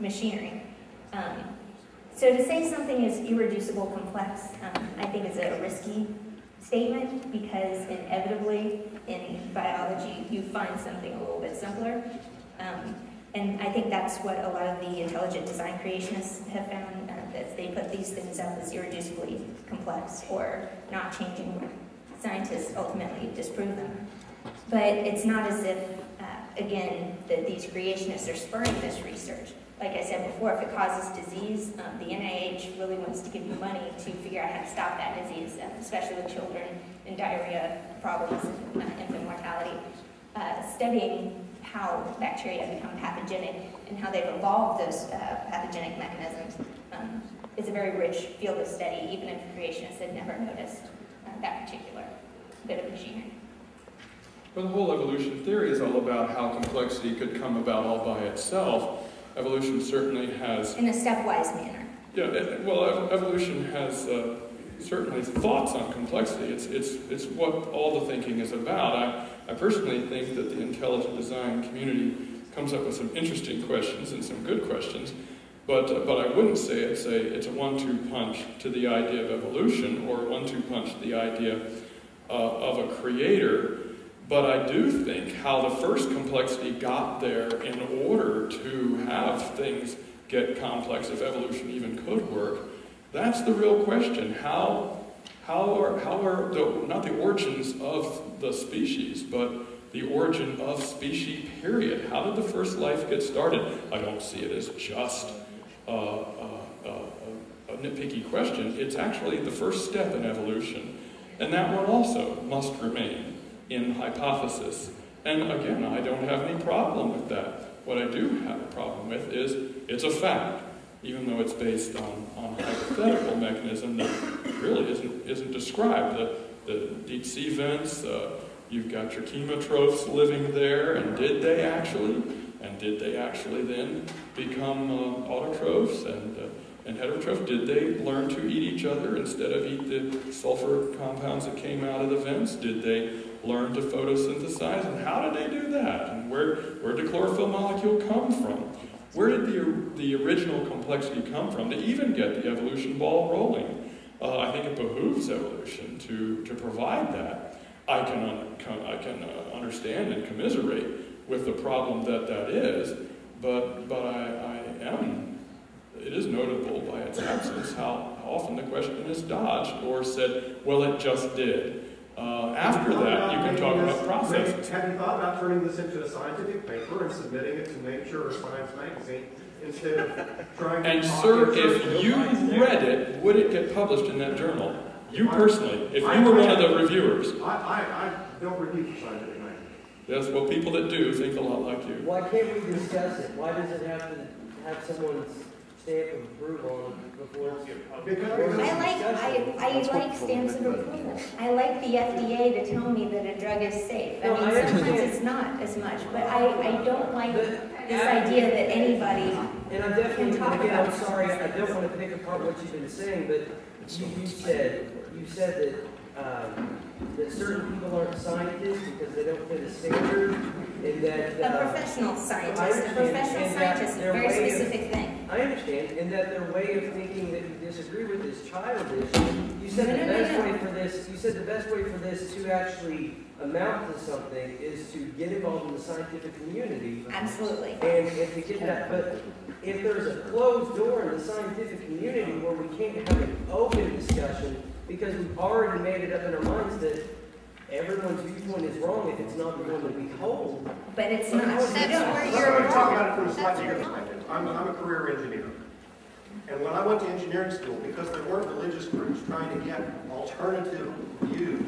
machinery. Um, so to say something is irreducible complex, um, I think is a risky statement because inevitably in biology you find something a little bit simpler. Um, and I think that's what a lot of the intelligent design creationists have found, uh, that they put these things up as irreducibly complex or not changing. Scientists ultimately disprove them. But it's not as if, again, that these creationists are spurring this research. Like I said before, if it causes disease, um, the NIH really wants to give you money to figure out how to stop that disease, uh, especially with children and diarrhea problems, uh, infant mortality. Uh, studying how bacteria become pathogenic and how they've evolved those uh, pathogenic mechanisms um, is a very rich field of study, even if creationists had never noticed uh, that particular bit of machinery. Well, the whole evolution theory is all about how complexity could come about all by itself. Evolution certainly has... In a stepwise manner. Yeah, well, evolution has uh, certainly thoughts on complexity. It's, it's, it's what all the thinking is about. I, I personally think that the intelligent design community comes up with some interesting questions and some good questions, but, uh, but I wouldn't say it's a, it's a one-two punch to the idea of evolution or one-two punch to the idea uh, of a creator. But I do think how the first complexity got there in order to have things get complex, if evolution even could work, that's the real question. How, how are, how are the, not the origins of the species, but the origin of species, period? How did the first life get started? I don't see it as just a, nitpicky question. It's actually the first step in evolution. And that one also must remain in hypothesis. And again, I don't have any problem with that. What I do have a problem with is it's a fact even though it's based on, on a hypothetical mechanism that really isn't, isn't described. The, the deep sea vents, uh, you've got your chemotrophs living there, and did they actually? And did they actually then become uh, autotrophs and, uh, and heterotrophs? Did they learn to eat each other instead of eat the sulfur compounds that came out of the vents? Did they learn to photosynthesize? And how did they do that? And where, where did the chlorophyll molecule come from? Where did the, the original complexity come from to even get the evolution ball rolling? Uh, I think it behooves evolution to, to provide that. I can, un, I can uh, understand and commiserate with the problem that that is, but, but I, I am, it is notable by its absence how often the question is dodged or said, well, it just did. Uh, after that, you can talk about processes. Have you thought about turning this into a scientific paper and submitting it to Nature or Science magazine instead of trying to... And sir, if you read it, would it get published in that journal? You personally, if you were one of the reviewers. I, I, I don't review for scientific magazines. Yes, well, people that do think a lot like you. Why can't we discuss it? Why does it have to have someone's stamp of approval before it's... Because I like, I, I like stamps of approval. I like the FDA to tell me that a drug is safe. I No, mean, sometimes understand. it's not as much, but I, I don't like this idea that anybody, And I definitely, Can talk again, I'm about it. sorry, I don't want to pick apart what you've been saying, but you, you said, you said that, um, that certain people aren't scientists because they don't fit a standard, and that, a uh, professional scientist, a understand, professional and that scientist is a their very way of- specific thing. I understand, and that their way of thinking that you disagree with is childish. You said the best way for this, you said the best way for this to actually amount to something is to get involved in the scientific community Absolutely. and, and to get that. But if there's a closed door in the scientific community where we can't have an open discussion because we've already made it up in our minds that everyone's viewpoint is wrong if it's not the one that we hold, But it's not, you That's where I'm you're going to talk about it from a That's slightly your different perspective. I'm, I'm a career engineer. And when I went to engineering school, because there weren't religious groups trying to get alternative views on